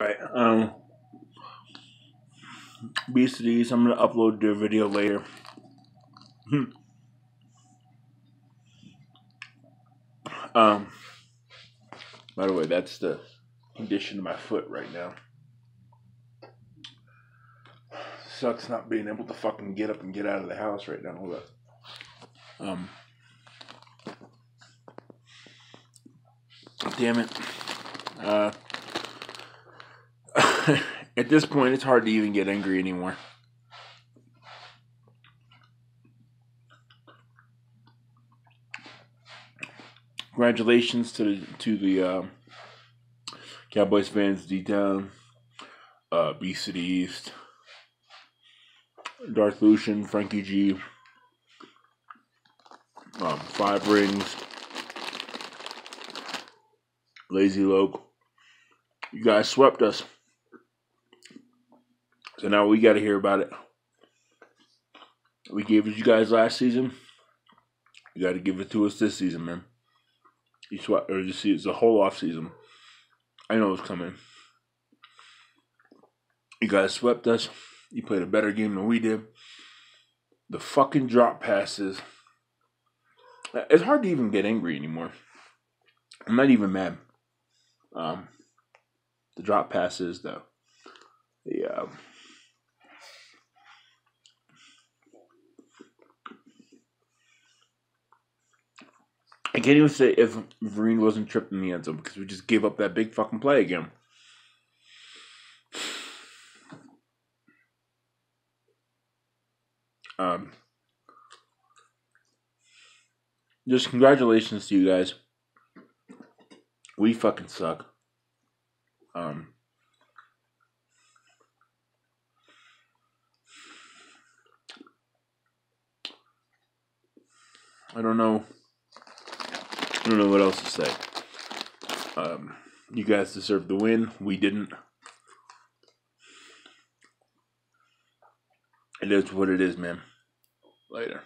Right. Um. Beasties. I'm gonna upload their video later. Hmm. um. By the way, that's the condition of my foot right now. Sucks not being able to fucking get up and get out of the house right now. Hold up. Um. Damn it. Uh. At this point, it's hard to even get angry anymore. Congratulations to the to the uh, Cowboys fans, D Town, uh, B City East, Darth Lucian, Frankie G, um, Five Rings, Lazy Loke. You guys swept us. So now we got to hear about it. We gave it you guys last season. You got to give it to us this season, man. You swept, or you see, it's a whole off season. I know it's coming. You guys swept us. You played a better game than we did. The fucking drop passes. It's hard to even get angry anymore. I'm not even mad. Um, the drop passes, the the uh, I can't even say if Vereen wasn't tripped in the end zone because we just gave up that big fucking play again. Um, just congratulations to you guys. We fucking suck. Um, I don't know. I don't know what else to say. Um, you guys deserve the win. We didn't. It is what it is, man. Later.